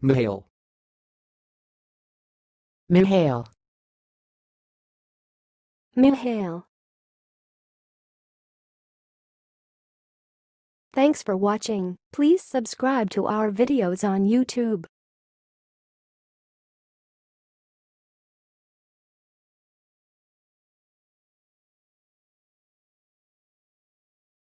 Mihail. Mihail. Mihail. Thanks for watching. Please subscribe to our videos on YouTube.